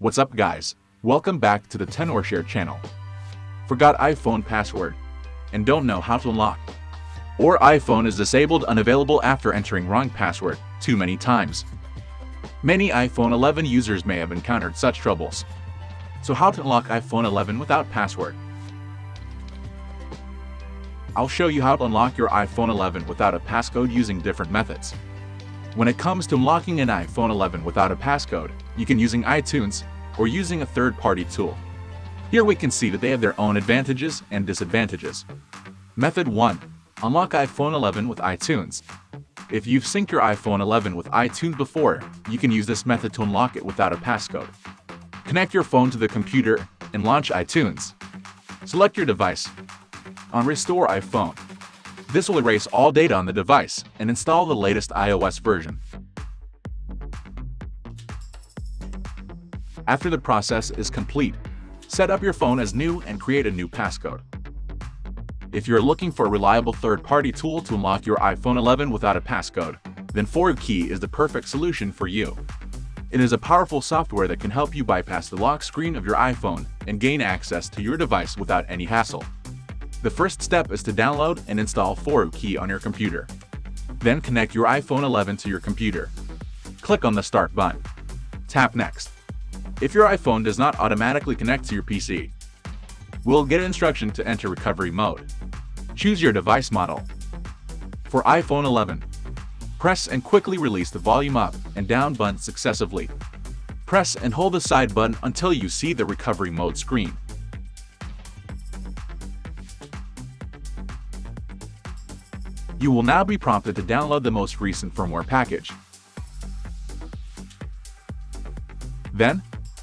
What's up guys? Welcome back to the Tenorshare channel. Forgot iPhone password and don't know how to unlock? Or iPhone is disabled unavailable after entering wrong password too many times. Many iPhone 11 users may have encountered such troubles. So how to unlock iPhone 11 without password? I'll show you how to unlock your iPhone 11 without a passcode using different methods. When it comes to unlocking an iPhone 11 without a passcode, you can using iTunes or using a third-party tool. Here we can see that they have their own advantages and disadvantages. Method 1. Unlock iPhone 11 with iTunes. If you've synced your iPhone 11 with iTunes before, you can use this method to unlock it without a passcode. Connect your phone to the computer and launch iTunes. Select your device. On Restore iPhone, this will erase all data on the device and install the latest iOS version. After the process is complete, set up your phone as new and create a new passcode. If you're looking for a reliable third-party tool to unlock your iPhone 11 without a passcode, then 4uKey is the perfect solution for you. It is a powerful software that can help you bypass the lock screen of your iPhone and gain access to your device without any hassle. The first step is to download and install 4uKey on your computer. Then connect your iPhone 11 to your computer. Click on the Start button. Tap Next. If your iPhone does not automatically connect to your PC, we'll get an instruction to enter recovery mode. Choose your device model. For iPhone 11, press and quickly release the volume up and down button successively. Press and hold the side button until you see the recovery mode screen. You will now be prompted to download the most recent firmware package. Then,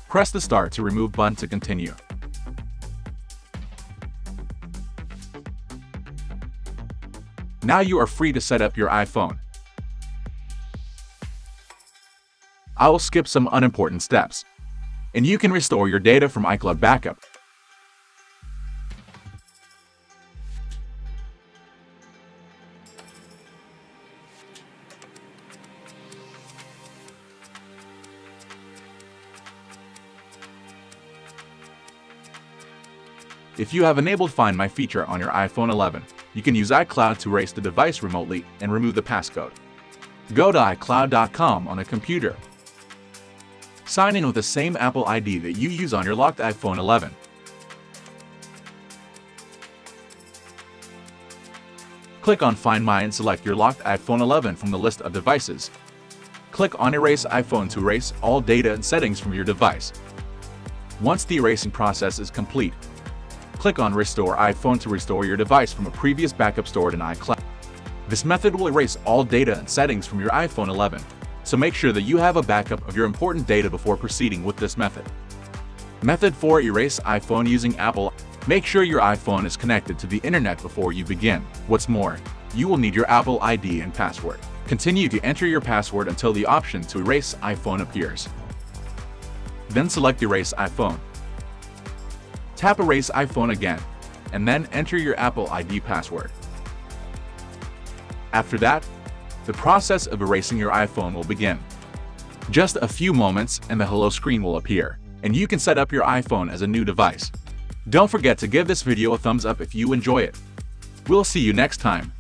press the Start to Remove button to continue. Now you are free to set up your iPhone. I will skip some unimportant steps, and you can restore your data from iCloud Backup. If you have enabled Find My feature on your iPhone 11, you can use iCloud to erase the device remotely and remove the passcode. Go to iCloud.com on a computer. Sign in with the same Apple ID that you use on your locked iPhone 11. Click on Find My and select your locked iPhone 11 from the list of devices. Click on Erase iPhone to erase all data and settings from your device. Once the erasing process is complete, click on Restore iPhone to restore your device from a previous backup stored in iCloud. This method will erase all data and settings from your iPhone 11, so make sure that you have a backup of your important data before proceeding with this method. Method 4 Erase iPhone using Apple Make sure your iPhone is connected to the internet before you begin. What's more, you will need your Apple ID and password. Continue to enter your password until the option to erase iPhone appears. Then select Erase iPhone. Tap Erase iPhone again, and then enter your Apple ID password. After that, the process of erasing your iPhone will begin. Just a few moments and the hello screen will appear, and you can set up your iPhone as a new device. Don't forget to give this video a thumbs up if you enjoy it. We'll see you next time.